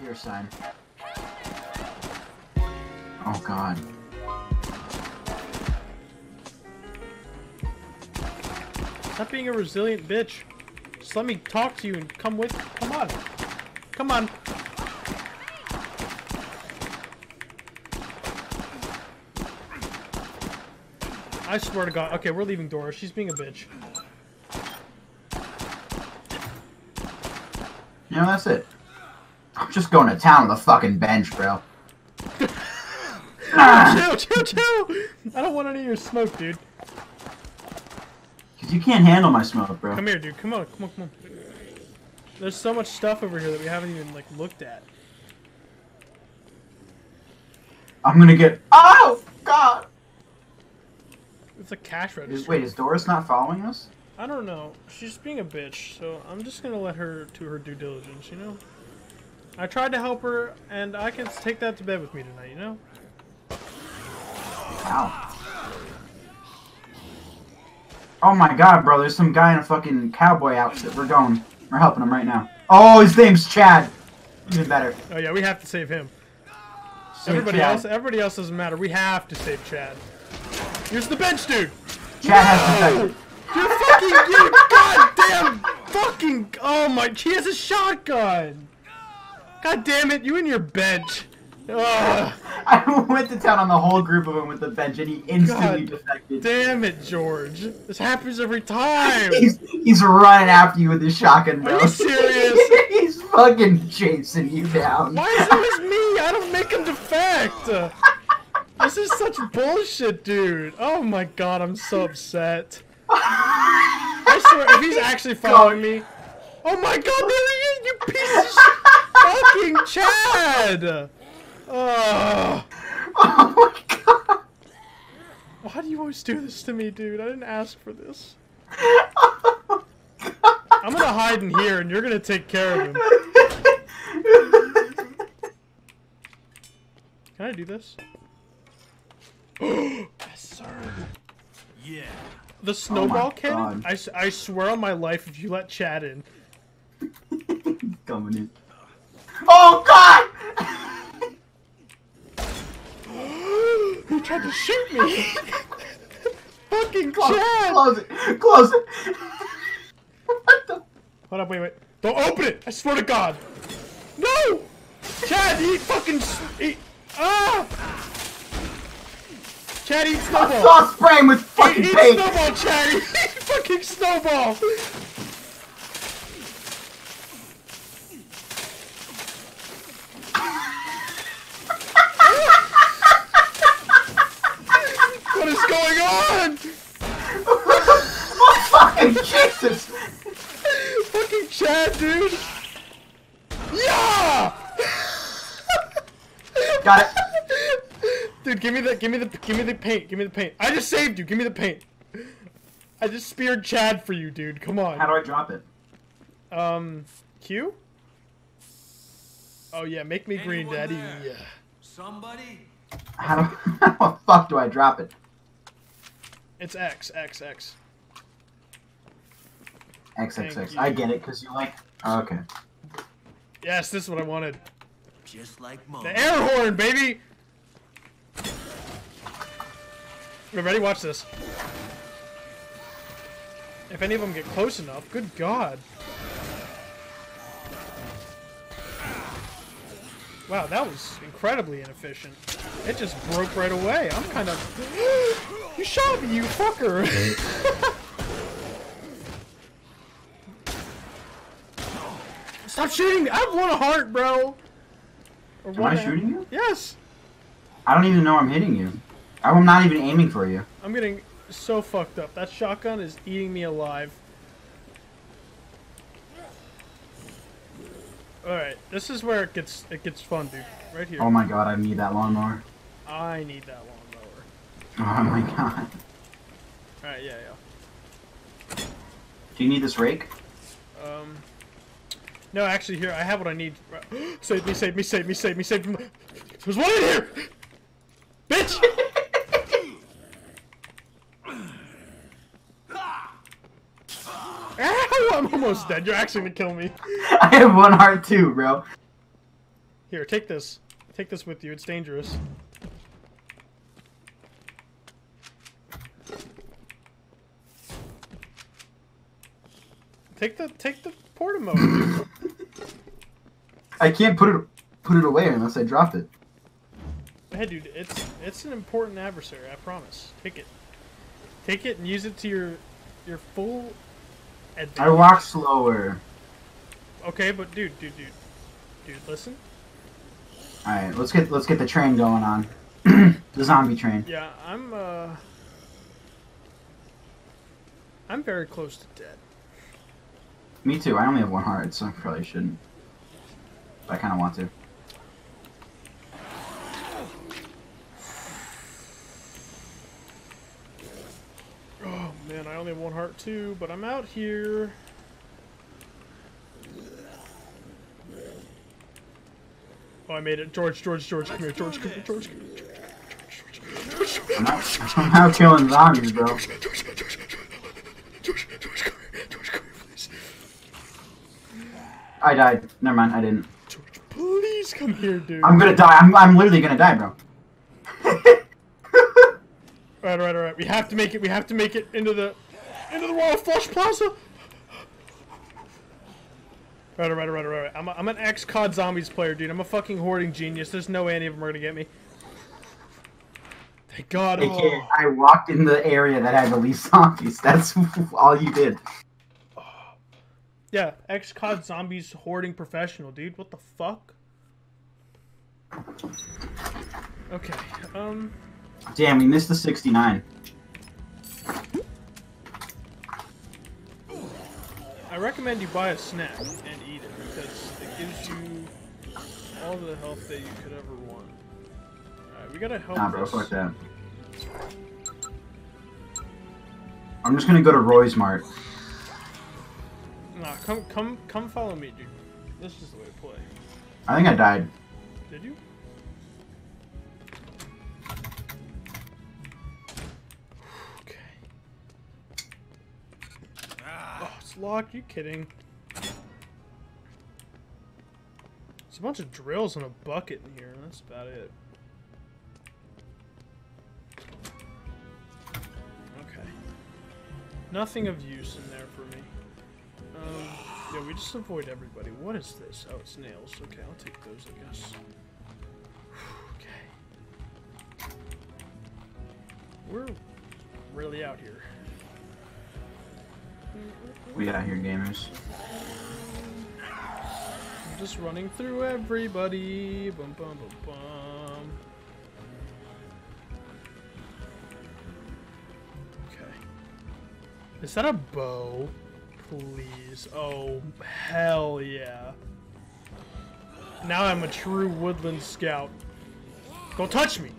Here sign. Oh god. Stop being a resilient bitch. Just let me talk to you and come with. Come on. Come on. I swear to God. Okay, we're leaving Dora. She's being a bitch. Yeah, that's it. Just going to town on the fucking bench, bro. chill, chill, chill. I don't want any of your smoke, dude. Cause you can't handle my smoke, bro. Come here, dude. Come on, come on, come on. There's so much stuff over here that we haven't even like looked at. I'm gonna get. Oh God! It's a cash register. Is, wait, is Doris not following us? I don't know. She's being a bitch, so I'm just gonna let her to her due diligence, you know? I tried to help her, and I can take that to bed with me tonight, you know? Ow. Oh my god, bro, there's some guy in a fucking cowboy outfit. We're going. We're helping him right now. Oh, his name's Chad. Even better. Oh yeah, we have to save him. Save everybody Chad. else, everybody else doesn't matter. We have to save Chad. Here's the bench, dude. Chad has to You fucking, you goddamn fucking. Oh my, he has a shotgun. God damn it, you and your bench. Ugh. I went to town on the whole group of him with the bench, and he instantly God defected. Damn it, George. This happens every time. He's he's running after you with his shotgun, bro. Are you serious? he's fucking chasing you down. Why is it always me? I don't make him defect. This is such bullshit, dude. Oh my god, I'm so upset. I swear, if he's actually following me. Oh my god, there he is, you piece of shit! Fucking Chad! Ugh. Oh my god. Why do you always do this to me, dude? I didn't ask for this. I'm gonna hide in here and you're gonna take care of him. Can I do this? yes, sir. Yeah. The snowball oh my cannon? God. I, s- I swear on my life, if you let Chad in. Coming in. Oh god! He tried to shoot me! Fucking Close, Chad! close it. Close it. what the? Hold up, wait, wait. Don't open it! I swear to God! No! Chad, eat fucking. s- Eat. Ah! Chad, eat I snowball! saw spraying with Eat, fucking eat paint. snowball, Chad! Eat fucking snowball! what is going on? oh fucking Jesus! Fucking Chad, dude! Yeah! Got it. Dude, give me the, give me the, give me the paint, give me the paint. I just saved you. Give me the paint. I just speared Chad for you, dude. Come on. How do I drop it? Um, Q? Oh yeah, make me green, daddy. there? Yeah. Somebody? How do how the fuck do I drop it? It's X, X, X. Thank XXX. I get it, because you like. Oh, okay. Yes, this is what I wanted. Just like mom. The air horn, baby! You ready? Watch this. If any of them get close enough, good god. Wow, that was incredibly inefficient. It just broke right away. I'm kind of... you shot me, you fucker! Stop shooting me! I have one heart, bro! Or Am I shooting you? Yes! I don't even know I'm hitting you. I'm not even aiming for you. I'm getting so fucked up. That shotgun is eating me alive. Alright, this is where it gets it gets fun, dude. Right here. Oh my god, I need that lawnmower. I need that lawnmower. Oh my god. Alright, yeah, yeah. Do you need this rake? Um No, actually here, I have what I need. save me, save me, save me, save me, save me. There's one in here! Bitch! Ow! I'm almost dead. You're actually gonna kill me. I have one heart too, bro. Here, take this. Take this with you. It's dangerous. Take the take the porta mode. I can't put it put it away unless I drop it. hey, dude, it's it's an important adversary. I promise. Take it. Take it and use it to your your full advantage. I walk slower. Okay, but dude, dude, dude, dude, listen. All right, let's get let's get the train going on. the zombie train. Yeah, I'm uh, I'm very close to dead. Me too. I only have one heart, so I probably shouldn't. But I kind of want to. Oh man, I only have one heart too, but I'm out here. Oh, I made it. George, George, George, come here. George, come here. George, come here. George, George, I'm out, I'm out killing zombies, bro. George, George, George, George, George, George, come here. George, come here, please. I died. Never mind. I didn't. George, please come here, dude. I'm gonna die. I'm I'm literally gonna die, bro. Alright, alright, alright. We have to make it. We have to make it into the into the Royal Flush Plaza. Alright, alright, alright, alright. I'm, a, I'm an ex-COD Zombies player, dude. I'm a fucking hoarding genius. There's no way any of them are gonna get me. Thank God. Oh. I walked in the area that had the least zombies. That's all you did. Yeah, ex-COD Zombies hoarding professional, dude. What the fuck? Okay, um... Damn, we missed the 69. I recommend you buy a snack and eat it because it gives you all the health that you could ever want. Alright, we gotta help Nah, bro, fuck that. I'm just gonna go to Roy's Mart. Nah, come come come follow me, dude. This is the way to play. I think I died. Did you? Okay. Ah. Oh, it's locked. You kidding? It's a bunch of drills and a bucket in here. That's about it. Okay. Nothing of use in yeah, we just avoid everybody. What is this? Oh, it's nails. Okay, I'll take those, I guess. okay. We're really out here. We out here, gamers. I'm just running through everybody. Bum bum bum bum. Okay. Is that a bow? Please. Oh, hell yeah. Now I'm a true woodland scout. Don't touch me!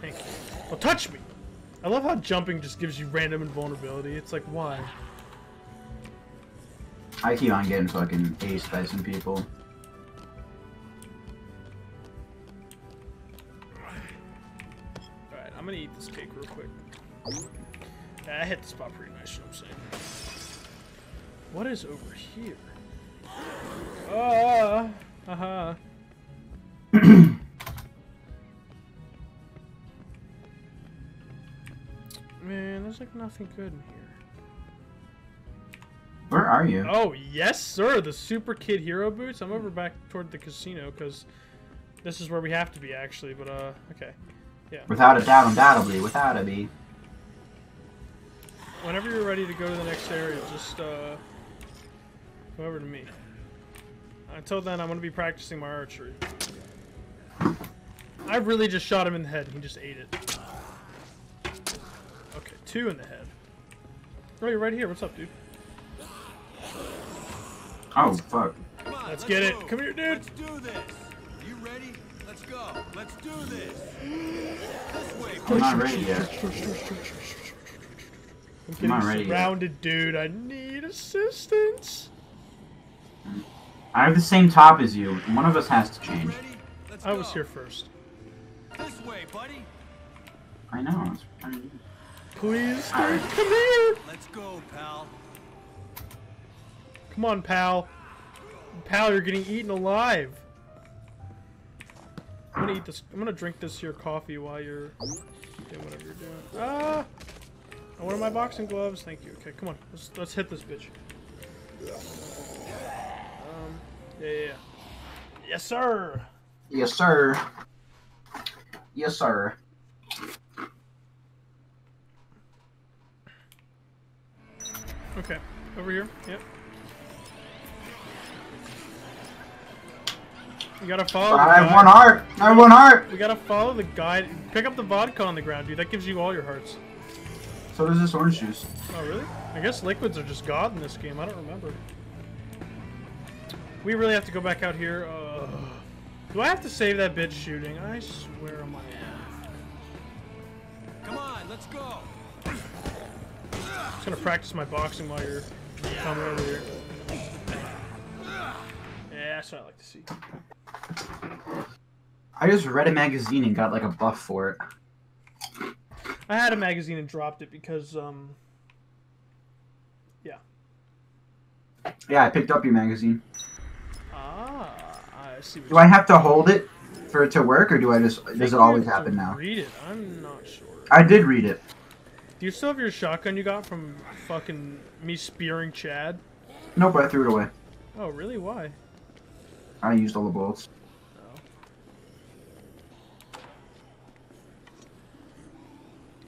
Thank you. Don't touch me! I love how jumping just gives you random invulnerability. It's like, why? I keep on getting fucking aced by some people. Alright, I'm gonna eat this cake real quick. I hit the spot pretty nice, you know what I'm saying? What is over here? Ah, uh-huh. Man, there's like nothing good in here. Where are you? Oh, yes, sir. The Super Kid Hero Boots. I'm over back toward the casino because this is where we have to be, actually. But, uh, okay. Yeah. Without a doubt, undoubtedly, without a be. Whenever you're ready to go to the next area, just, uh, come over to me. Until then, I'm going to be practicing my archery. I really just shot him in the head and he just ate it. Okay, two in the head. Oh, you're right here. What's up, dude? Oh, fuck. Come on, Let's get it. Come here, dude. Let's do this. You ready? Let's go. Let's do this. This way, I'm not ready yet. I'm getting not ready yet. surrounded, dude. I need assistance. I have the same top as you. One of us has to change. I was here first. This way, buddy. I know. that's what I'm trying to do. Please, dude, Alright. come here. Let's go, pal. Come on, pal. Pal, you're getting eaten alive. gonna eat this. I'm gonna drink this here coffee while you're doing whatever you're doing. Ah! I wanted my boxing gloves. Thank you. Okay, come on. Let's let's hit this bitch. Yeah, yeah. yeah. Yes, sir. Yes, sir. Yes, sir. Okay. Over here. Yep. You gotta follow. I have one heart. I have one heart. We gotta follow the guide. Pick up the vodka on the ground, dude. That gives you all your hearts. So does this orange juice. Oh, really? I guess liquids are just God in this game. I don't remember. We really have to go back out here. Uh, do I have to save that bitch shooting? I swear on my Come on, let's go. I'm just gonna practice my boxing while you're coming over here. Yeah, that's what I like to see. I just read a magazine and got like a buff for it. I had a magazine and dropped it because, um, yeah. Yeah, I picked up your magazine. Ah, I see Do I have to hold it for it to work, or do I just you- does it always think you have happen now? Read it. I'm not sure. I did read it. Do you still have your shotgun you got from fucking me spearing Chad? Nope, I threw it away. Oh, really? Why? I used all the bullets.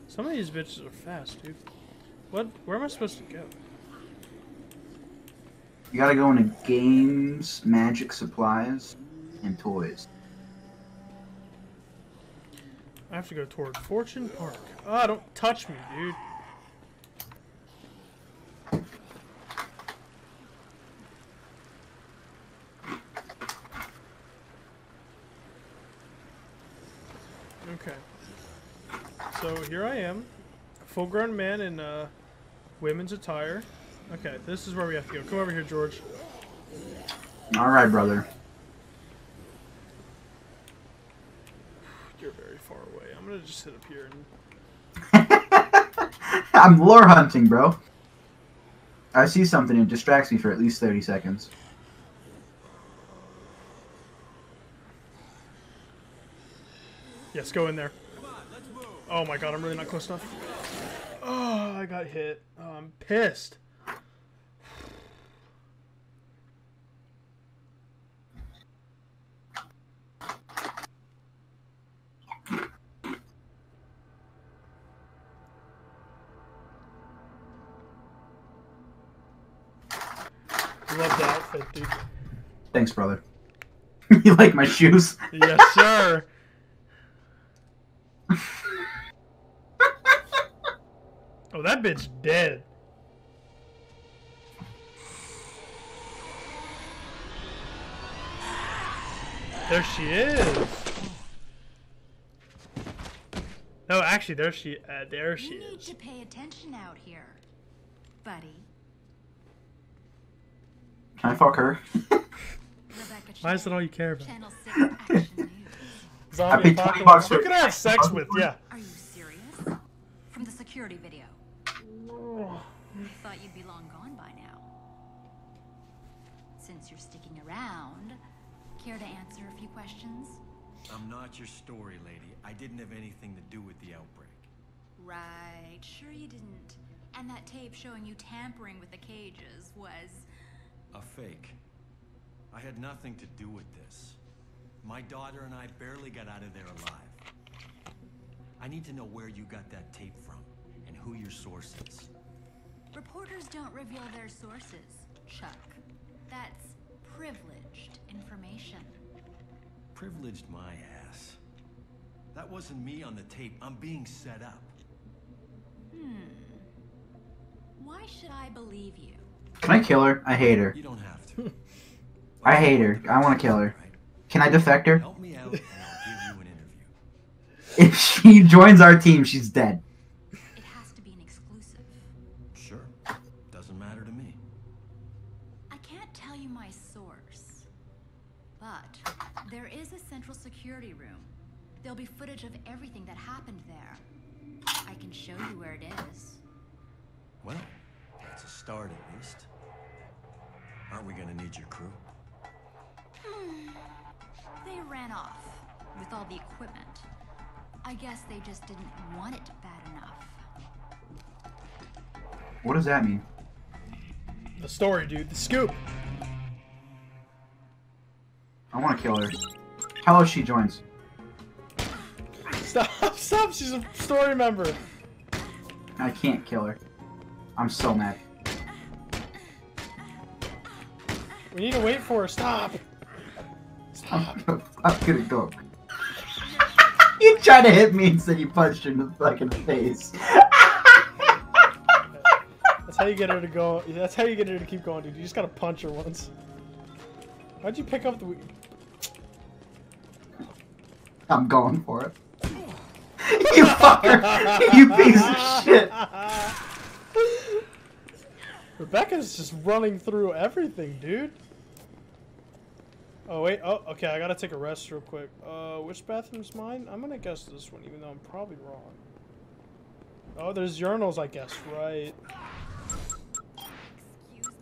Some of these bitches are fast, dude. What? Where am I supposed to go? You gotta go into games, magic supplies, and toys. I have to go toward Fortune Park. Ah, don't touch me, dude. Okay. So here I am, a full-grown man in uh, women's attire. Okay, this is where we have to go. Come over here, George. All right, brother. You're very far away. I'm gonna just sit up here and I'm lore hunting, bro. I see something and it distracts me for at least 30 seconds. yes, go in there. Come on, let's move. Oh my god, I'm really not close enough. Oh, I got hit. Oh, I'm pissed. Thanks, brother. you like my shoes? Yes, sir. oh, that bitch dead. There she is. No, actually, there she, uh, there she You need to pay attention out here, buddy. Can I fuck her? Rebecca Why is that all you care about? Channel 6 Action News. Zombie paid 20 apocalypse. bucks Who for- can I have sex with? Yeah. Are you serious? From the security video. I thought you'd be long gone by now. Since you're sticking around, care to answer a few questions? I'm not your story lady. I didn't have anything to do with the outbreak. Right, sure you didn't. And that tape showing you tampering with the cages was. A fake. I had nothing to do with this. My daughter and I barely got out of there alive. I need to know where you got that tape from and who your source is. Reporters don't reveal their sources, Chuck. That's privileged information. Privileged my ass. That wasn't me on the tape. I'm being set up. Hmm. Why should I believe you? Can I kill her? I hate her. You don't have to. I hate her. I want to kill her. Can I defect her? Help me out and I'll give you an interview. If she joins our team, she's dead. It has to be an exclusive. Sure. Doesn't matter to me. I can't tell you my source, but there is a central security room. There'll be footage of everything that happened there. I can show you where it is. Well, that's a start at least. Aren't we gonna need your crew? Hmm. They ran off. with all the equipment. I guess they just didn't want it bad enough. What does that mean? The story, dude. The scoop. I want to kill her. Tell her she joins. Stop, stop. She's a story member. I can't kill her. I'm so mad. We need to wait for her. Stop. I'm Stop. gonna, I'm gonna go. you tried to hit me and said you punched her in the fucking face. That's how you get her to go. That's how you get her to keep going, dude. You just gotta punch her once. Why'd you pick up the? I'm going for it. you fucker! you piece of shit! Rebecca's just running through everything, dude. Oh wait. Oh, okay. I gotta take a rest real quick. Uh, which bathroom's mine? I'm gonna guess this one, even though I'm probably wrong. Oh, there's urinals, I guess. Right. Excuse me?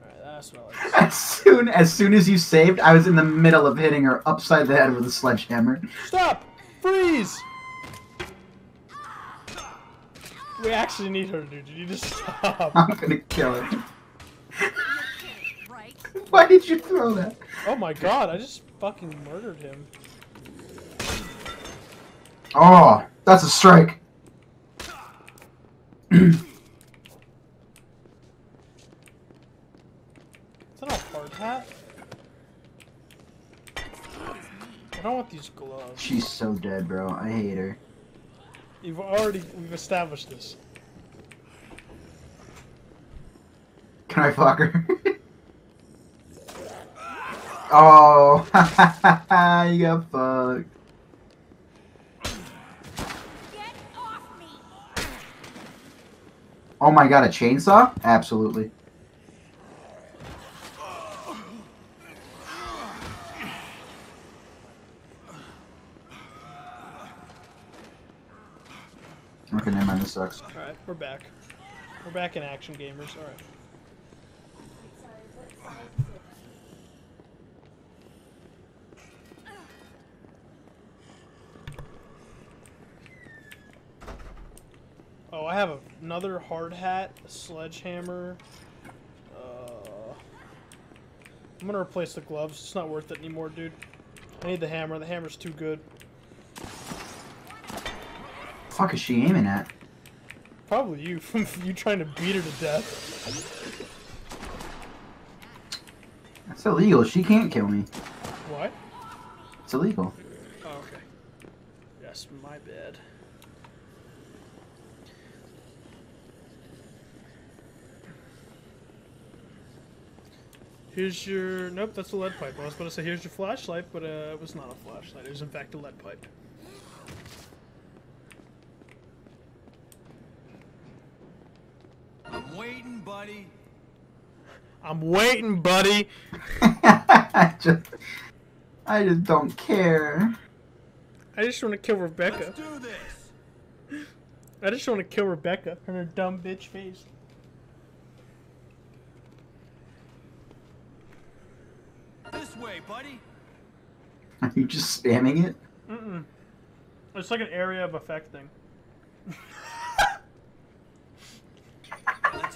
Alright, that's what I like. As soon as soon as you saved, I was in the middle of hitting her upside the head with a sledgehammer. Stop! Freeze! We actually need her, dude. You need to stop. I'm gonna kill her. You're kidding, right? Why did you throw that? Oh my god, I just fucking murdered him. Oh, that's a strike. Is that a hard hat? I don't want these gloves. She's so dead, bro. I hate her. You've already we've established this. Can I fuck her? oh, you got fucked. Get off me! Oh my god, a chainsaw? Absolutely. Okay, never mind, this sucks. Alright, we're back. We're back in action gamers, alright. Oh, I have another hard hat, a sledgehammer. Uh, I'm gonna replace the gloves. It's not worth it anymore, dude. I need the hammer. The hammer's too good. fuck is she aiming at? Probably you, from you trying to beat her to death. That's illegal. She can't kill me. What? It's illegal. Oh, okay. Yes, my bad. Here's your. Nope, that's a lead pipe. I was going to say here's your flashlight, but uh, it was not a flashlight. It was in fact a lead pipe. I'm waiting, buddy. I'm waiting, buddy. I just, I just don't care. I just want to kill Rebecca. Let's do this. I just want to kill Rebecca and her dumb bitch face. This way, buddy. Are you just spamming it? Mm-mm. It's like an area of effect thing.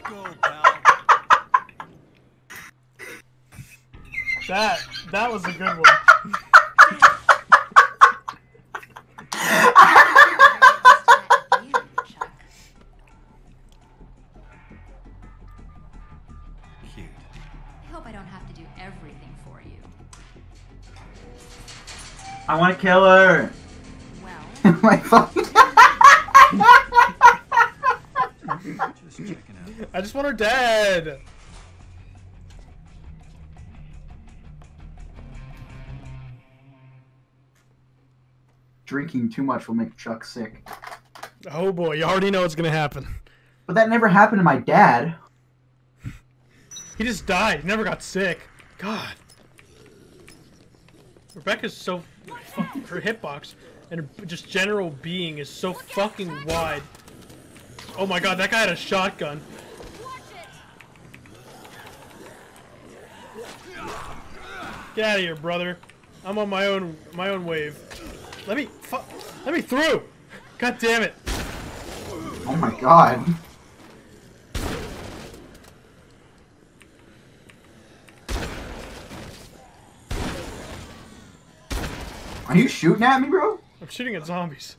Let's go, pal. That that was a good one. Cute. I hope I don't have to do everything for you. I want to kill her. Well, My fucking. Just checking out. I just want her dead. Drinking too much will make Chuck sick. Oh boy, you already know what's gonna happen. But that never happened to my dad. He just died. He never got sick. God. Rebecca's so fucking her hitbox and her just general being is so fucking wide. Oh my god, that guy had a shotgun. watch it! Get out of here, brother. I'm on my own my own wave. Let me fu- let me through. God damn it. Oh my god. Are you shooting at me, bro? I'm shooting at zombies.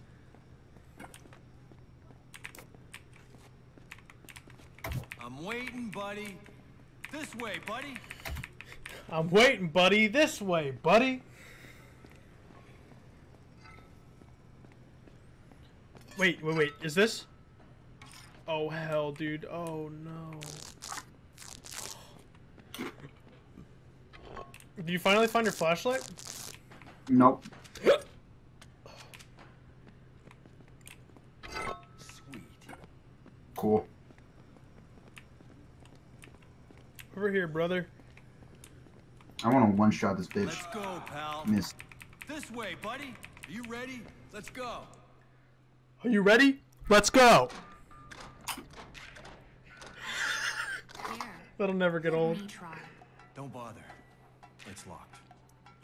I'm waiting, buddy. This way, buddy. I'm waiting, buddy. This way, buddy. Wait, wait, wait. Is this? Oh hell, dude. Oh no. Did you finally find your flashlight? Nope. Sweet. Cool. Over here, brother. I want to one-shot this bitch. Let's go, pal. Miss. This way, buddy. Are you ready? Let's go. Are you ready? Let's go. Here, That'll never get old. Don't bother. It's locked.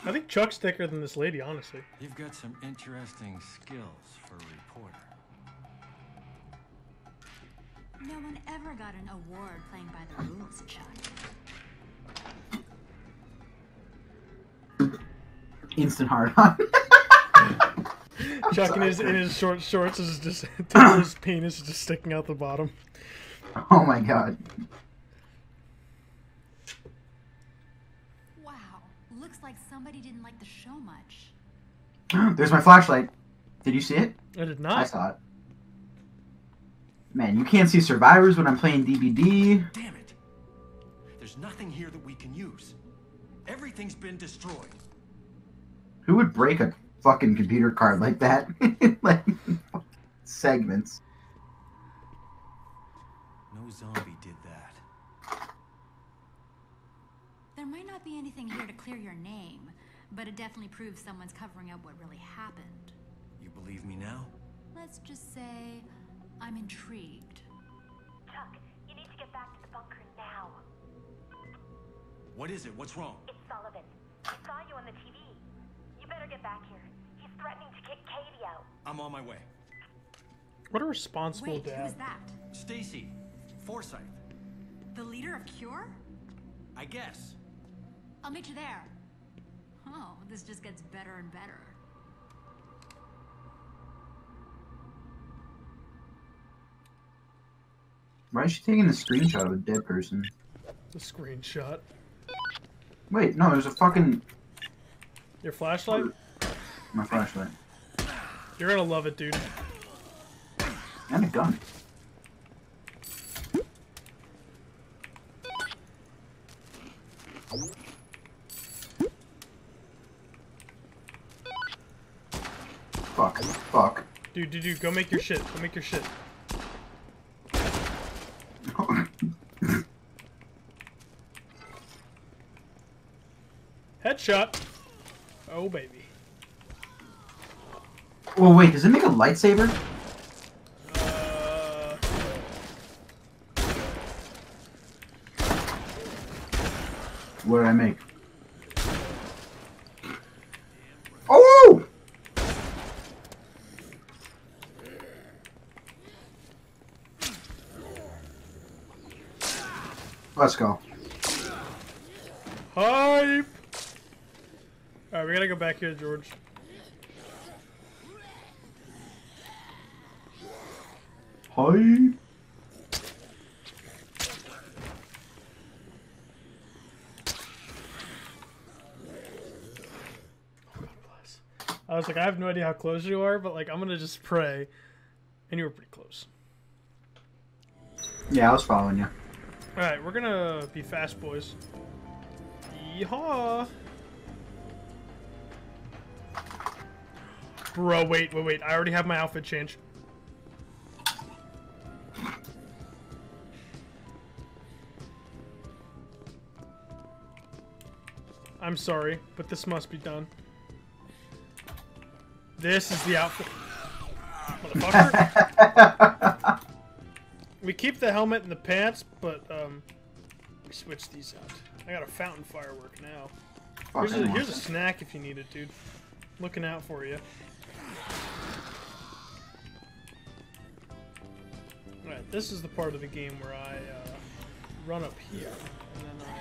I think Chuck's thicker than this lady, honestly. You've got some interesting skills for a reporter. No one ever got an award playing by the rules, Chuck. Instant hard on. Chuck in his in his short shorts is just his penis is just sticking out the bottom. oh my god. Wow, looks like somebody didn't like the show much. There's my flashlight. Did you see it? I did not. I saw it. Man, you can't see survivors when I'm playing DVD. Damn it! There's nothing here that we can use. Everything's been destroyed. Who would break a fucking computer card like that? like segments. No zombie did that. There might not be anything here to clear your name, but it definitely proves someone's covering up what really happened. You believe me now? Let's just say I'm intrigued. Chuck, you need to get back to the bunker now. What is it? What's wrong? It's Sullivan. I saw you on the TV. You better get back here. He's threatening to kick Katey out. I'm on my way. What a responsible Wait, dad. who's that? Stacey, Forsythe, The leader of Cure? I guess. I'll meet you there. Oh, this just gets better and better. Why is she taking a screenshot of a dead person? The screenshot. Wait, no, there's a fucking Your flashlight? my flashlight You're gonna love it, dude. and a gun. Fuck, fuck. Dude, dude, dude, go make your shit. Go make your shit. Headshot. Oh, baby. well, wait, does it make a lightsaber? Uh, What did I make? Oh! Let's go. hype! Alright, we gotta go back here, George. Hi. I was like, I have no idea how close you are, but like, I'm gonna just pray. And you were pretty close. Yeah, I was following you. Alright, we're gonna be fast boys. Yeehaw! Bro, wait, wait, wait. I already have my outfit changed. I'm sorry, but this must be done. This is the outfit. Motherfucker. we keep the helmet and the pants, but um, we switch these out. I got a fountain firework now. Here's a, here's a snack if you need it, dude. Looking out for you. This is the part of the game where I uh, run up here, and then I.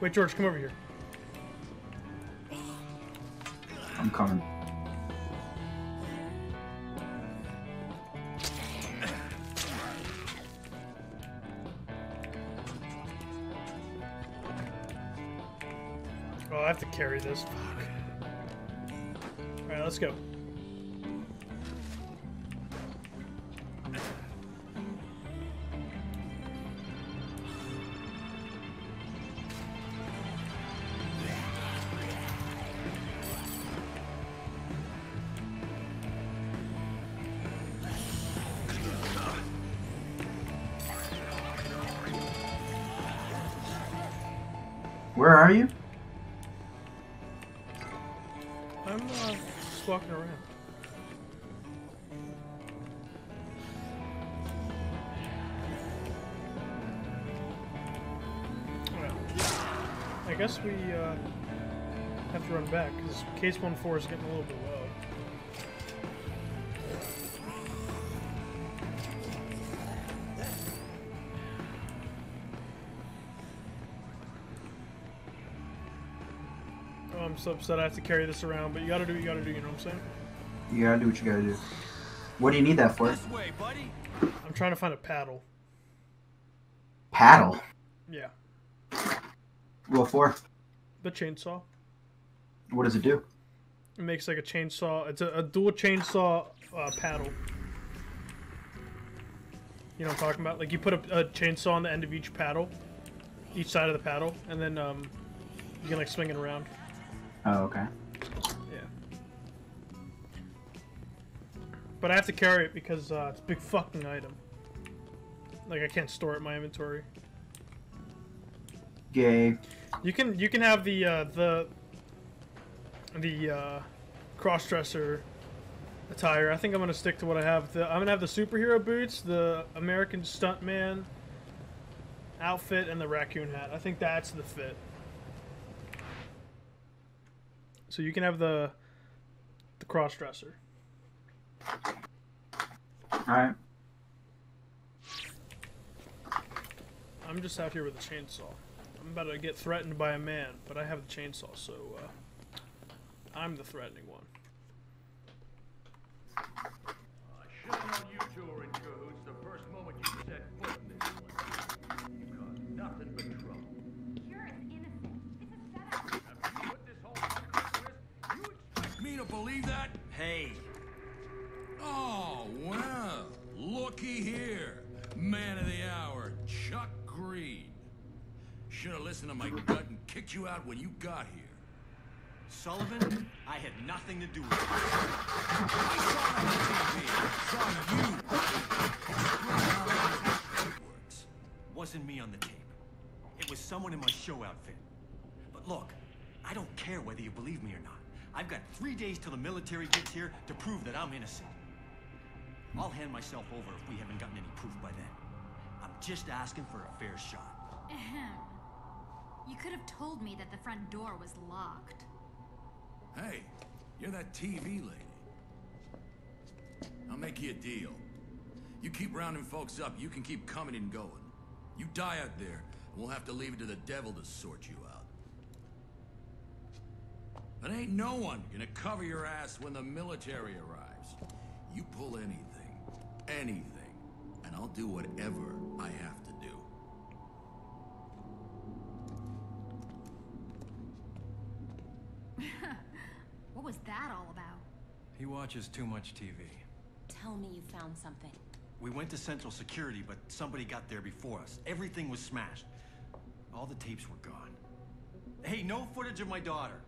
Wait, George, come over here. I'm coming. Oh, I have to carry this. Fuck. Alright, let's go. Case 1-4 is getting a little bit low. Oh, I'm so upset I have to carry this around, but you gotta do what you gotta do, you know what I'm saying? You gotta do what you gotta do. What do you need that for? This way, buddy. I'm trying to find a paddle. Paddle. Yeah. What four. The chainsaw. What does it do? It makes like a chainsaw. It's a, a dual chainsaw uh, paddle. You know what I'm talking about? Like you put a, a chainsaw on the end of each paddle, each side of the paddle, and then um, you can like swing it around. Oh, okay. Yeah. But I have to carry it because uh, it's a big fucking item. Like I can't store it in my inventory. Gay. You can you can have the uh, the the uh, cross-dresser attire. I think I'm gonna stick to what I have. The, I'm gonna have the superhero boots, the American stuntman outfit, and the raccoon hat. I think that's the fit. So you can have the the cross-dresser. Alright. I'm just out here with a chainsaw. I'm about to get threatened by a man, but I have the chainsaw, so uh, I'm the threatening one. Should've known you two were in cahoots the first moment you set foot in this place. You caused nothing but trouble. Kira's innocent. It's a setup. After you put this whole fucking you expect me to believe that? Hey, Oh, well. Looky here. Man of the hour, Chuck Greene. Should have listened to my gut and kicked you out when you got here. Sullivan, I had nothing to do with it. Words. Wasn't me on the tape. It was someone in my show outfit. But look, I don't care whether you believe me or not. I've got three days till the military gets here to prove that I'm innocent. I'll hand myself over if we haven't gotten any proof by then. I'm just asking for a fair shot. Ahem. You could have told me that the front door was locked. Hey, you're that TV lady. I'll make you a deal. You keep rounding folks up, you can keep coming and going. You die out there, and we'll have to leave it to the devil to sort you out. But ain't no one gonna cover your ass when the military arrives. You pull anything, anything, and I'll do whatever I have to watches too much TV. Tell me you found something. We went to Central Security, but somebody got there before us. Everything was smashed. All the tapes were gone. Hey, no footage of my daughter.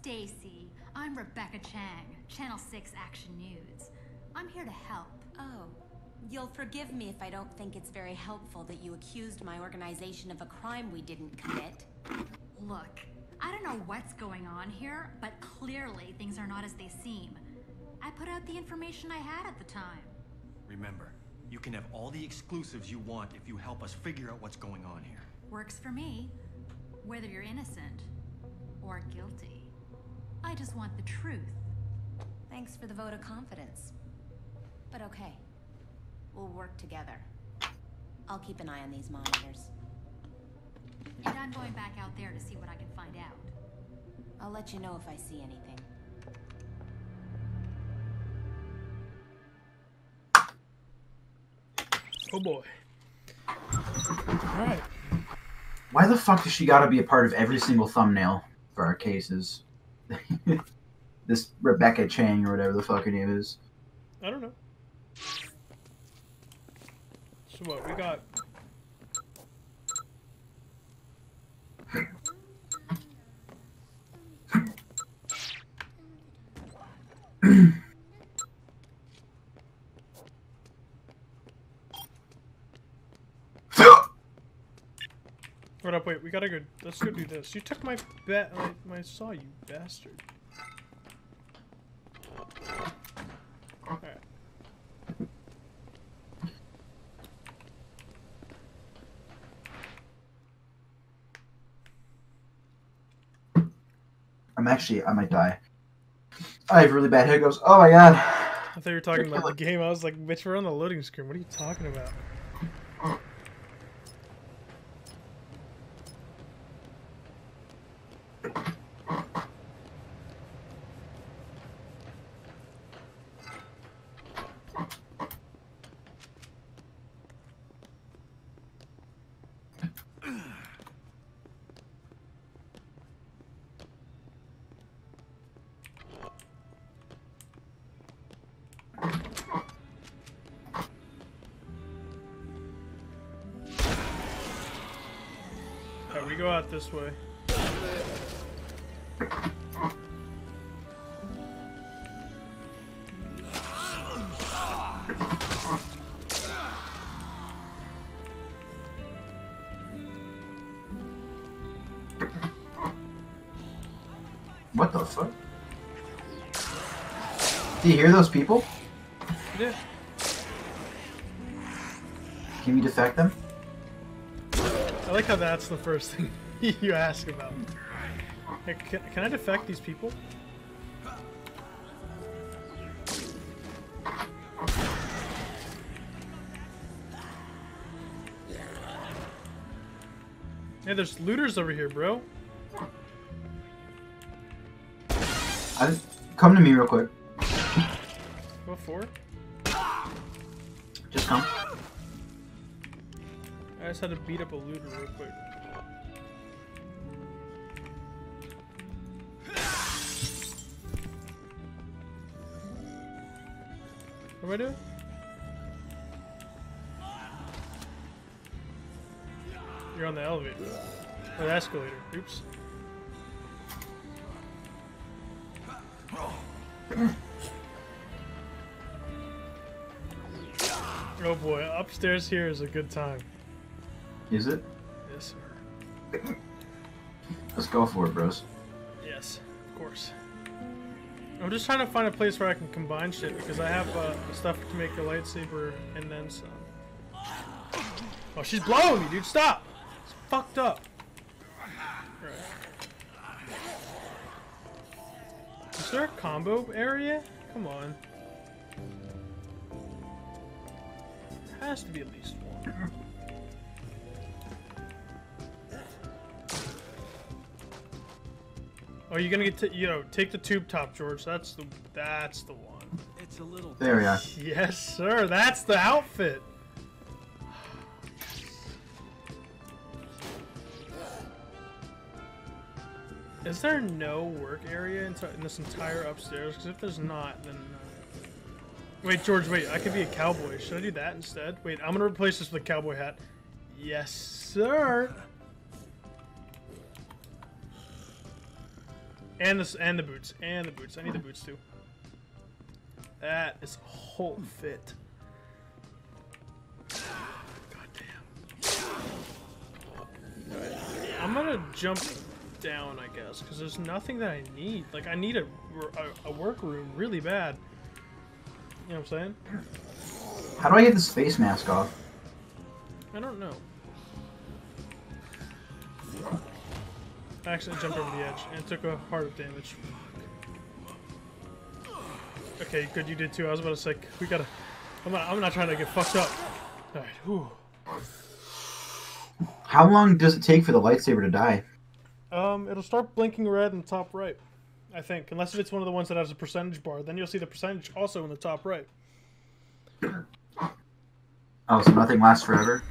Stacey, I'm Rebecca Chang, Channel 6 Action News. I'm here to help. Oh, you'll forgive me if I don't think it's very helpful that you accused my organization of a crime we didn't commit. Look, I don't know what's going on here, but clearly things are not as they seem. I put out the information I had at the time. Remember, You can have all the exclusives you want if you help us figure out what's going on here. Works for me. Whether you're innocent or guilty. I just want the truth. Thanks for the vote of confidence. But okay. We'll work together. I'll keep an eye on these monitors. And I'm going back out there to see what I can find out. I'll let you know if I see anything. Oh boy. Alright. Why the fuck does she gotta be a part of every single thumbnail for our cases? this Rebecca Chang or whatever the fuck her name is. I don't know. So what, we got... gotta go, let's go do this. You took my bet, my, my saw, you bastard. Alright. I'm actually, I might die. I have really bad hiccups. Oh my god. I thought you were talking about the game. I was like, bitch, we're on the loading screen. What are you talking about? This way. What the fuck? Do you hear those people? Yeah. Can we defect them? I like how that's the first thing you ask about. Hey, can, can I defect these people? Hey, there's looters over here, bro. I just, come to me real quick. What for? Just come. I just had to beat up a looter real quick. Am I doing? You're on the elevator. Or the escalator. Oops. Oh boy, upstairs here is a good time. Is it? Yes, sir. Let's go for it, bros. I'm just trying to find a place where I can combine shit because I have uh, stuff to make a lightsaber and then some. Oh, she's blowing me, dude! Stop! It's fucked up. Right. Is there a combo area? Come on. Has to be at least one. Oh, you're gonna get to, you know, take the tube top, George. That's the, that's the one. It's a little. There we are. Yes, sir. That's the outfit. Is there no work area in, in this entire upstairs? Because if there's not, then... Uh... Wait, George, wait. I could be a cowboy. Should I do that instead? Wait, I'm going to replace this with a cowboy hat. Yes, sir. And this, and the boots, and the boots. I need the boots too. That is a whole fit. God damn. Alright, I'm gonna jump down, I guess, because there's nothing that I need. Like, I need a, a, a work room really bad. You know what I'm saying? How do I get the space mask off? I don't know. I accidentally jumped over the edge and took a heart of damage. Okay, good you did too. I was about to say, we gotta... I'm not, I'm not trying to get fucked up. Alright, whew. How long does it take for the lightsaber to die? Um, it'll start blinking red in the top right. I think. Unless if it's one of the ones that has a percentage bar. Then you'll see the percentage also in the top right. Oh, so nothing lasts forever?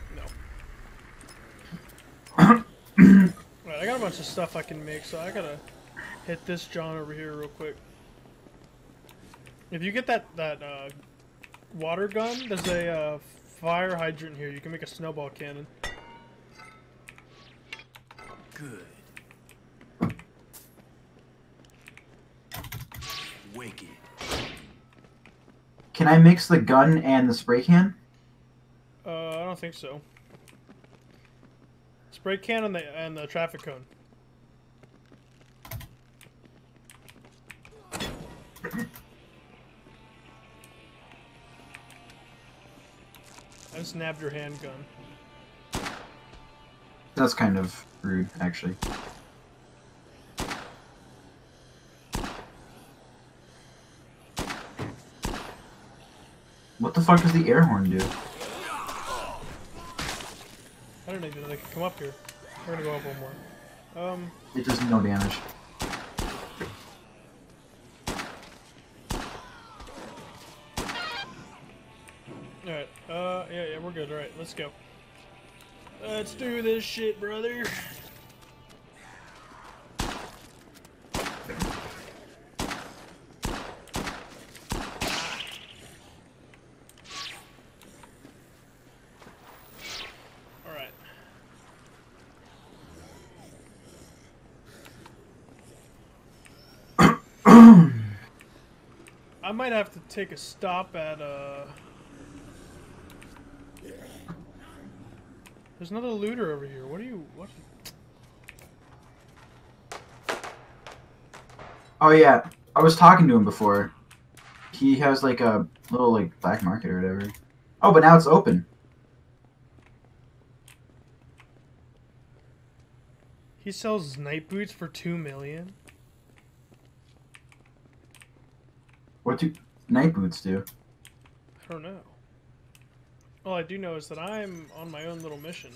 Alright, I got a bunch of stuff I can make, so I gotta hit this John over here real quick. If you get that, that, uh, water gun, there's a, uh, fire hydrant here. You can make a snowball cannon. Good. Wicked. Can I mix the gun and the spray can? Uh, I don't think so. Spray can and the, and the traffic cone. I just nabbed your handgun. That's kind of rude, actually. What the fuck does the air horn do? I don't even know they can come up here. We're gonna go up one more. Um, It does no damage. alright. Uh, yeah, yeah, we're good. Alright, let's go. Let's do this shit, brother. Alright. I might have to take a stop at, uh... There's another looter over here. What are you... What? Oh yeah, I was talking to him before. He has like a little like black market or whatever. Oh, but now it's open. He sells night boots for two million? What do night boots do? I don't know. All I do know is that I'm on my own little mission.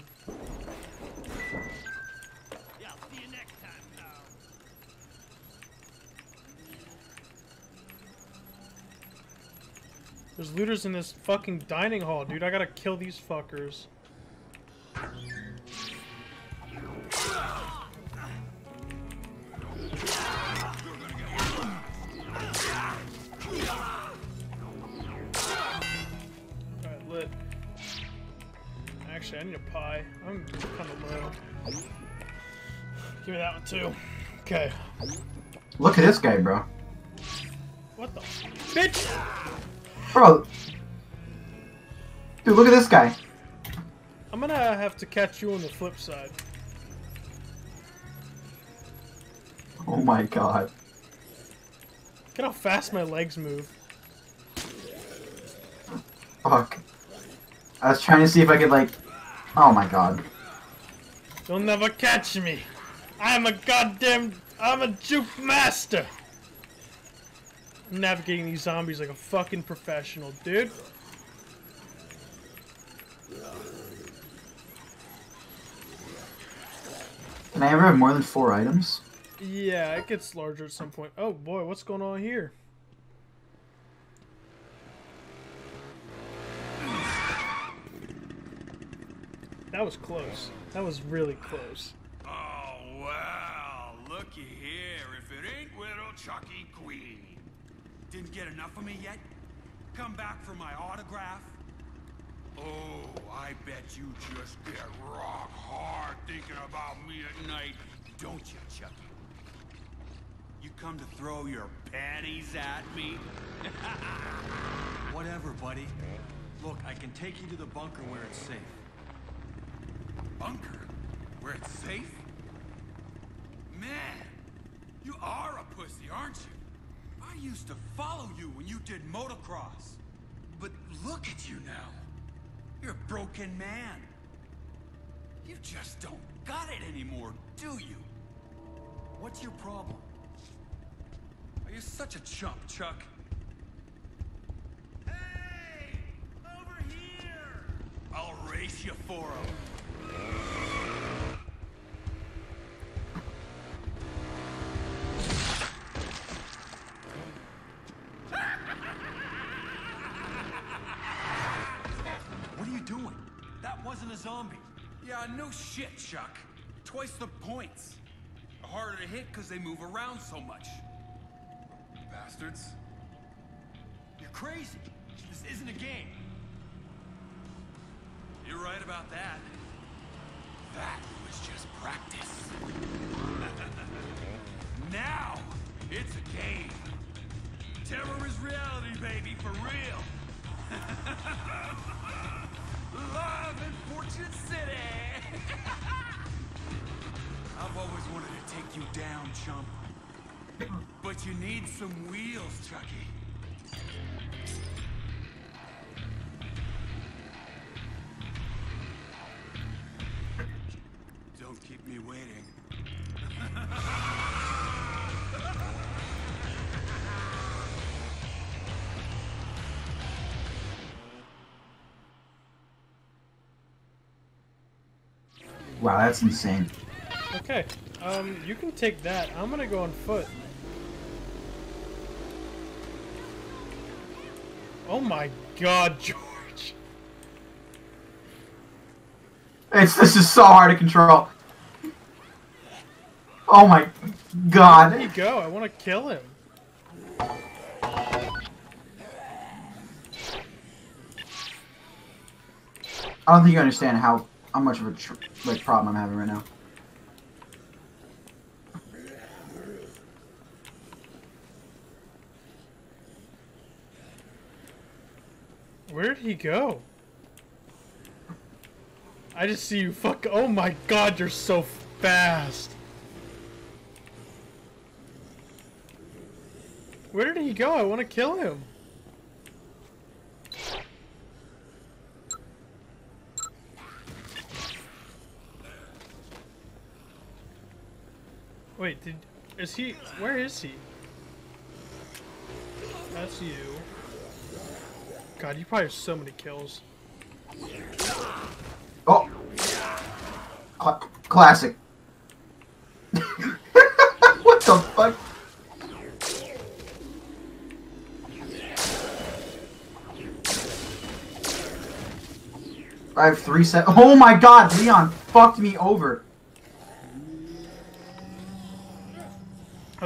There's looters in this fucking dining hall, dude. I gotta kill these fuckers. Need a pie. I'm kind of low. Give me that one too. Okay. Look at this guy, bro. What the? Bitch! Bro. Dude, look at this guy. I'm gonna have to catch you on the flip side. Oh my god. Look at how fast my legs move. Fuck. I was trying to see if I could like. Oh my god. You'll never catch me. I'm a goddamn. I'm a juke master. I'm navigating these zombies like a fucking professional, dude. Can I ever have more than four items? Yeah, it gets larger at some point. Oh boy, what's going on here? That was close. That was really close. Oh, well, looky here. If it ain't Widow Chucky Greene. Didn't get enough of me yet? Come back for my autograph? Oh, I bet you just get rock hard thinking about me at night, don't you, Chucky? You come to throw your panties at me? Whatever, buddy. Look, I can take you to the bunker where it's safe. Bunker? Where it's safe? Man, you are a pussy, aren't you? I used to follow you when you did motocross. but look at you now. You're a broken man. You just don't got it anymore, do you? What's your problem? Are you such a chump, Chuck? Hey! Over here! I'll race you for him. What are you doing? That wasn't a zombie. Yeah, no shit, Chuck. Twice the points. Harder to hit because they move around so much. Bastards. You're crazy. This isn't a game. You're right about that. That was just practice. now, it's a game. Terror is reality, baby, for real. Live in Fortune City. I've always wanted to take you down, chump. But you need some wheels, Chucky. Wow, that's insane. Okay. Um, you can take that. I'm gonna go on foot. Oh my god, George. It's this is so hard to control. Oh my Where did god. he go? I want to kill him. I don't think you understand how how much of a like problem I'm having right now. Where did he go? I just see you fuck. Oh my god, you're so fast. Where did he go? I want to kill him. Wait, did is he? Where is he? That's you. God, you probably have so many kills. Oh. Cla- classic. what the fuck? I have three set. Oh my god, Leon fucked me over.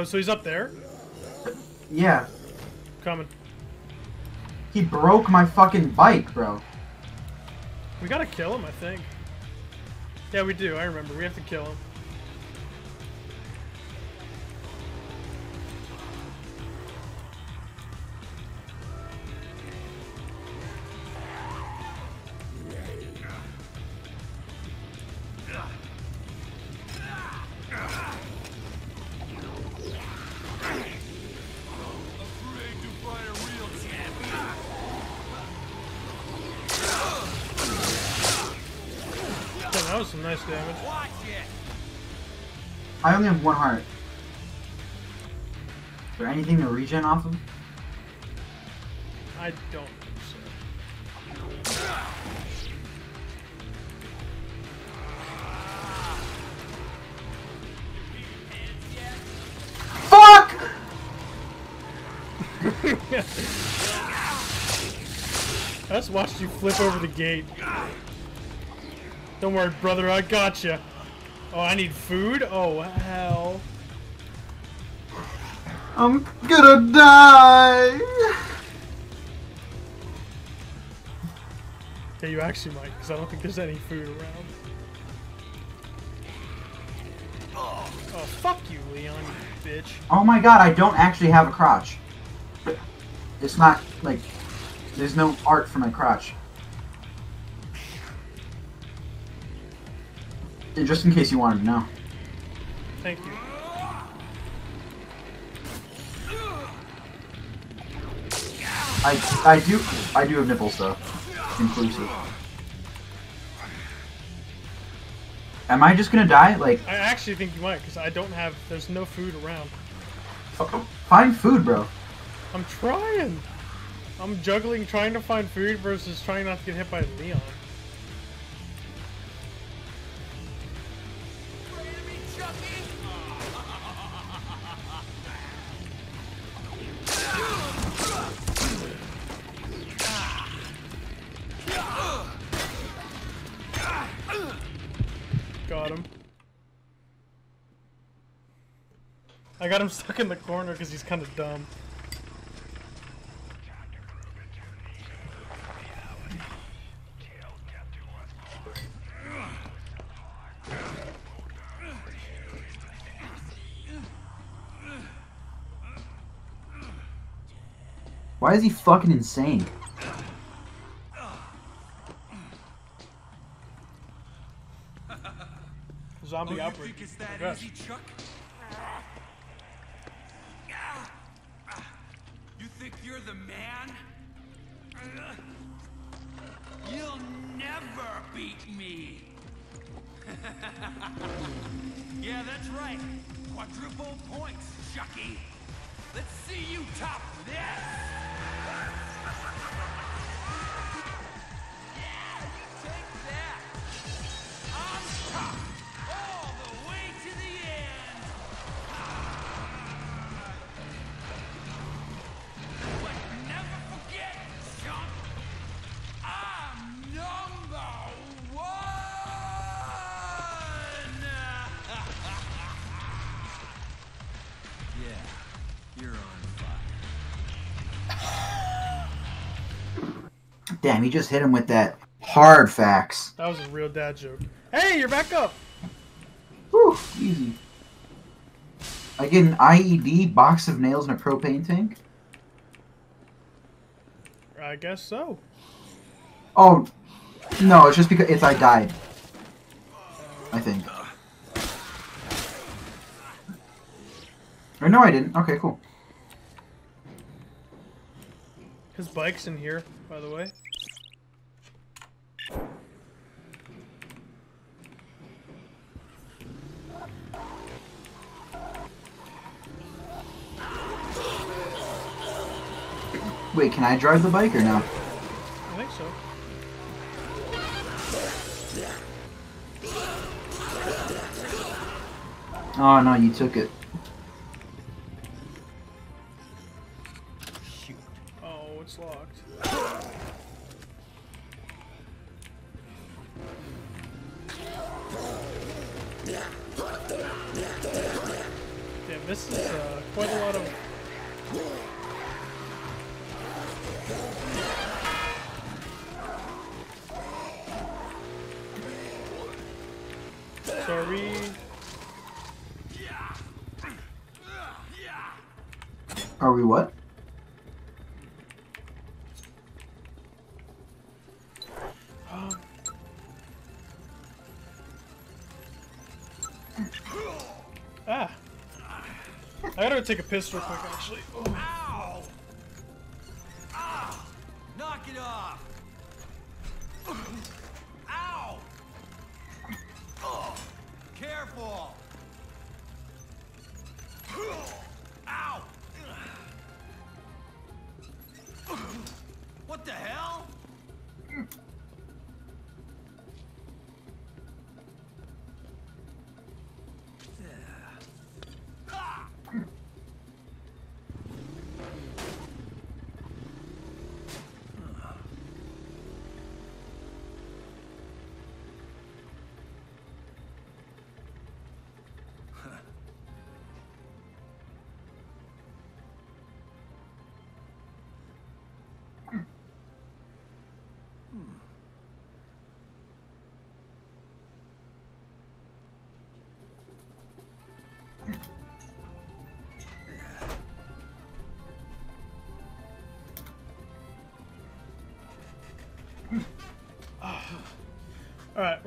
Oh, so he's up there? Yeah, Coming. he broke my fucking bike, bro. We gotta kill him, I think. Yeah, we do. I remember. We have to kill him. Regen off of? I don't think so. Fuck! I just watched you flip over the gate. Don't worry, brother. I got you. Oh, I need food? Oh, hell. I'm gonna die. Yeah, you actually might, because I don't think there's any food around. Oh, oh, fuck you, Leon, you bitch. Oh my god, I don't actually have a crotch. It's not like there's no art for my crotch. And just in case you wanted to know. Thank you. I I do I do have nipples though, inclusive. Am I just gonna die? Like, I actually think you might, because I don't have. There's no food around. find food, bro. I'm trying. I'm juggling trying to find food versus trying not to get hit by Leon. I got him stuck in the corner because he's kind of dumb. Why is he fucking insane? Zombie Oh, you outbreak. think it's that Progress. easy, Chuck? You think you're the man? You'll never beat me. yeah, that's right. Quadruple points, Chucky. Let's see you top this. Damn, he just hit him with that hard facts. That was a real dad joke. Hey, you're back up. Whew, easy. I get an IED, box of nails, and a propane tank. I guess so. Oh, no, it's just because it's I died. I think. Or no, I didn't. Okay, cool. His bike's in here, by the way. Wait, can I drive the bike or no? I think so. Oh no, you took it. Shoot. Oh, it's locked. Damn, this is uh, quite a lot of. So are we? Are we what? Ah. I gotta take a piss real quick, actually. Oh.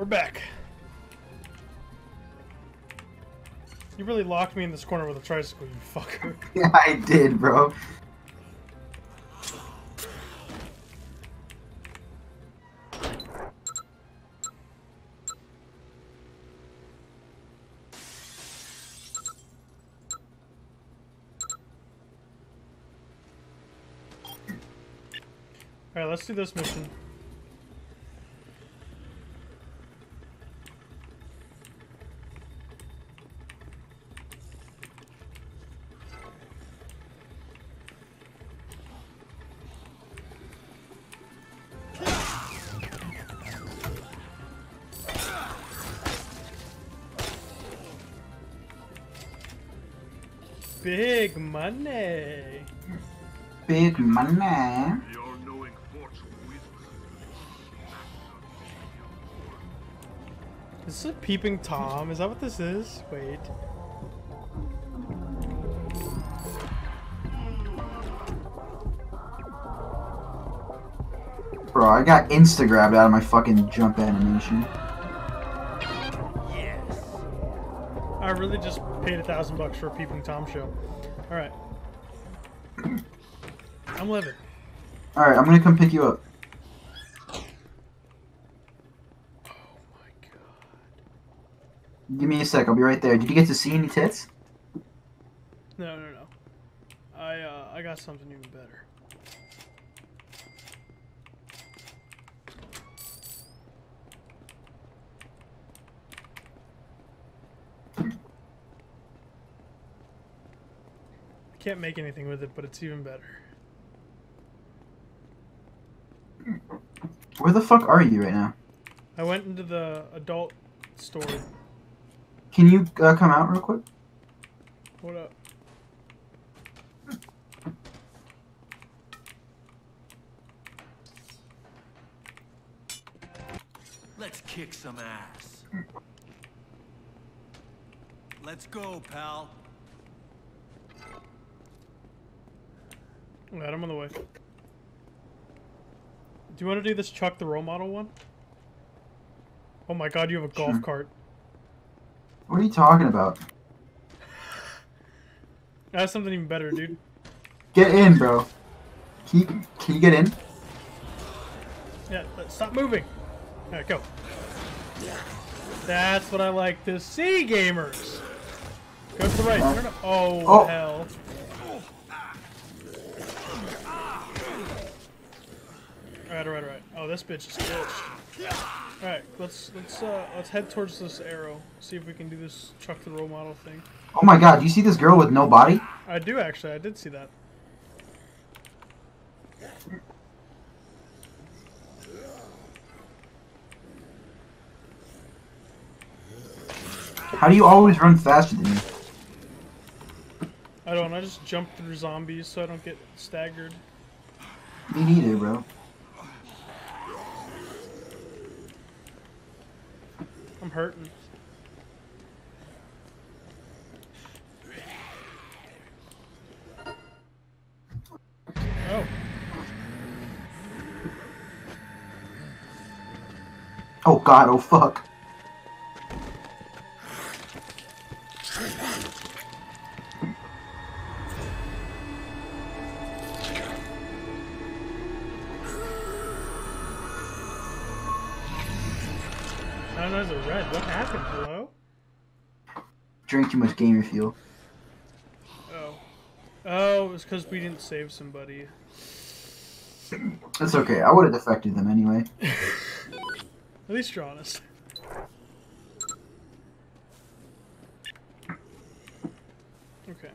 We're back. You really locked me in this corner with a tricycle, you fucker. Yeah, I did, bro. Alright, let's do this mission. Money. Big money. The all-knowing fortune whisperer. Is this a peeping Tom? Is that what this is? Wait. Bro, I got insta grabbed out of my fucking jump animation. Yes. I really just paid a thousand bucks for a peeping Tom show. Alright. I'm living. Alright, I'm gonna come pick you up. Oh my god. Give me a sec, I'll be right there. Did you get to see any tits? No, no, no. I uh, I got something even better. Can't make anything with it, but it's even better. Where the fuck are you right now? I went into the adult store. Can you uh, come out real quick? What up? Let's kick some ass. Let's go, pal. Alright, I'm on the way. Do you want to do this Chuck the role model one? Oh my god, you have a golf Sure. cart. What are you talking about? I have something even better, dude. Get in, bro. Can you, can you get in? Yeah, but stop moving. Alright, go. That's what I like to see, gamers. Go to the right. Uh, Turn up. Oh, Oh. hell. Alright, alright, alright. Oh, this bitch is glitched. Alright, let's let's uh let's head towards this arrow. See if we can do this Chuck the role model thing. Oh my god, do you see this girl with no body? I do actually. I did see that. How do you always run faster than me? I don't. I just jump through zombies so I don't get staggered. Me neither, bro. I'm hurting. Oh, Oh god, oh fuck. Too much gamer fuel. Oh. Oh, it was because we didn't save somebody. That's okay, I would have defected them anyway. At least you're honest. Okay.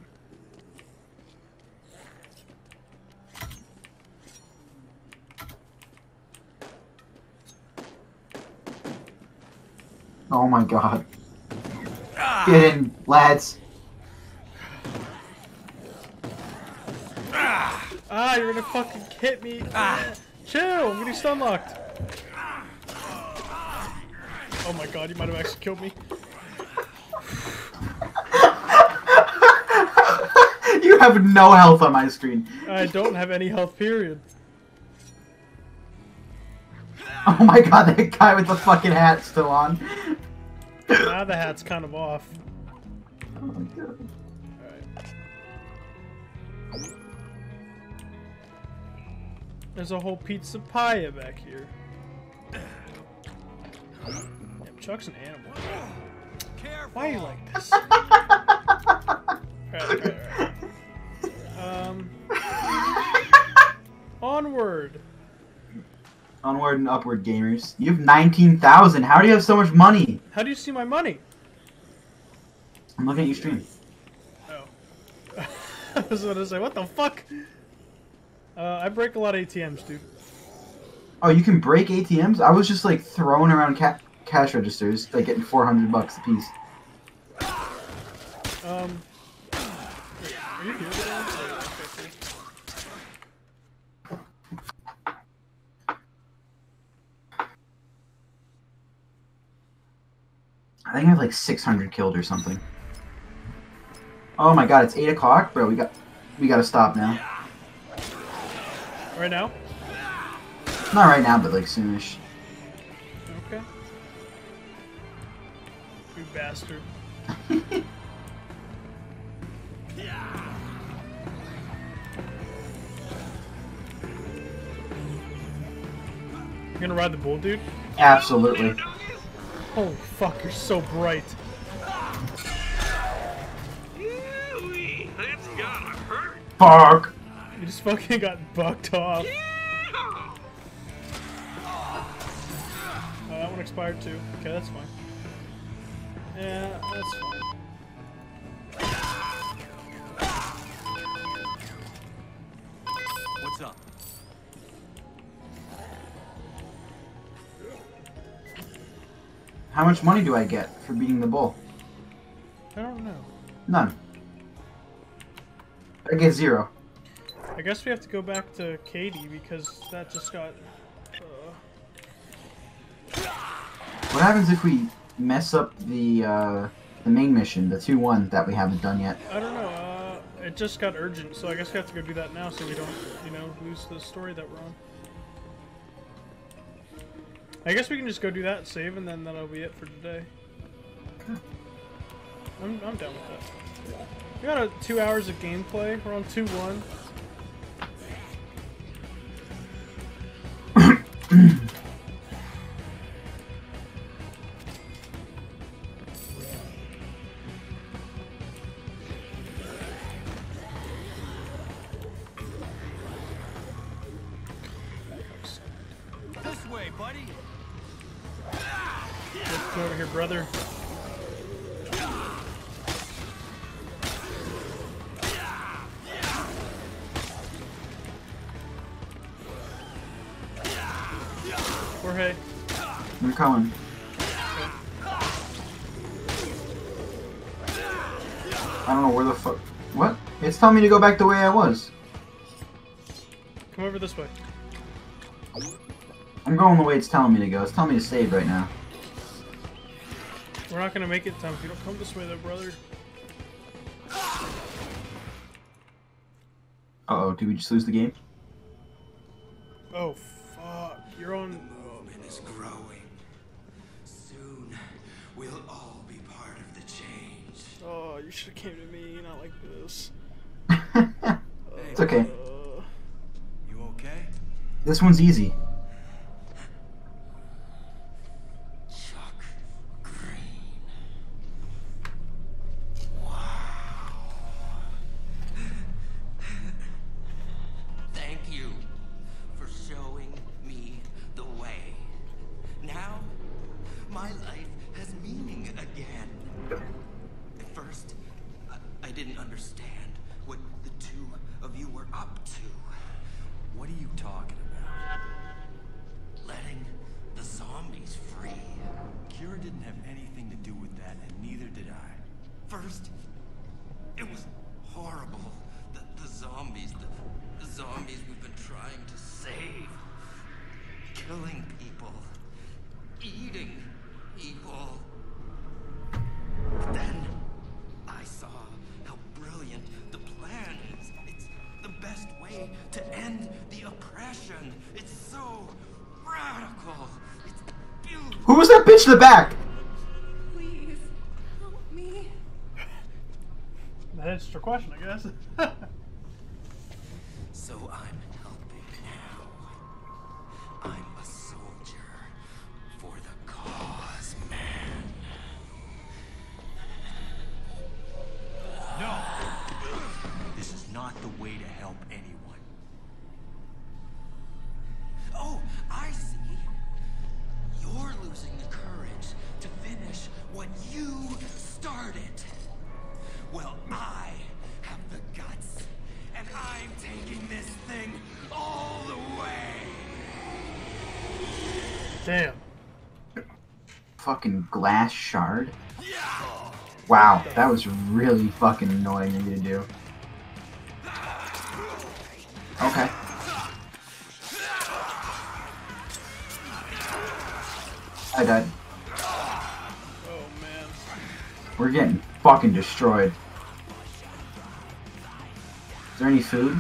Oh my god. Get in, lads. Ah, you're gonna fucking hit me. Ah. Chill, I'm getting stun locked. Oh my god, you might have actually killed me. you have no health on my screen. I don't have any health, period. Oh my god, that guy with the fucking hat still on. Now the hat's kind of off. My god. Alright. There's a whole pizza pie back here. Damn, Chuck's an animal. Careful. Why are you like this? Alright, alright, alright. Um. Onward. Onward and upward, gamers. You have nineteen thousand. How do you have so much money? How do you see my money? I'm looking at your stream. Oh. I was gonna say, what the fuck? Uh, I break a lot of ATMs, dude. Oh, you can break ATMs. I was just like throwing around ca- cash registers, like getting four hundred bucks a piece. Um. Are you here? Dylan? Oh, okay, cool. I think I have like six hundred killed or something. Oh my god, it's eight o'clock, bro. We got, we gotta stop now. Right now? Not right now, but like soonish. Okay. You bastard. You gonna ride the bull, dude? Absolutely. Oh fuck, you're so bright. That's gotta hurt. Fuck. You just fucking got bucked off. Oh, that one expired too. Okay, that's fine. Yeah, that's fine. How much money do I get for beating the bull? I don't know. None. I get zero. I guess we have to go back to Katey because that just got. Uh, What happens if we mess up the uh, the main mission, the two one that we haven't done yet? I don't know. Uh, it just got urgent, so I guess we have to go do that now so we don't, you know, lose the story that we're on. I guess we can just go do that, save, and then that'll be it for today. I'm, I'm down with that. We got a two hours of gameplay. We're on 2-1. Come over here, brother. Jorge. We're coming. I don't know where the fuck. What? It's telling me to go back the way I was. Come over this way. I'm going the way it's telling me to go. It's telling me to save right now. We're not gonna make it in time if you don't come this way, though, brother. Uh oh, did we just lose the game? Oh, fuck. You're on. Movement is growing. Soon, we'll all be part of the change. Oh, you should have came to me, not like this. it's okay. Uh, You okay? This one's easy. Oppression. It's so radical. It's beautiful. Who was that bitch in the back? Please, help me. that answers your question, I guess. So I'm Fucking glass shard. Wow, that was really fucking annoying of you to do. Okay. I died. We're getting fucking destroyed. Is there any food?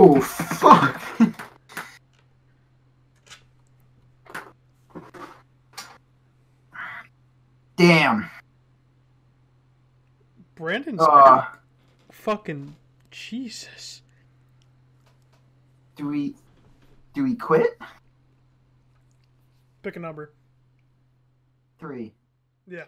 Oh fuck! Damn. Brandon's Uh, fucking Jesus. do we do we quit? Pick a number. Three. Yeah.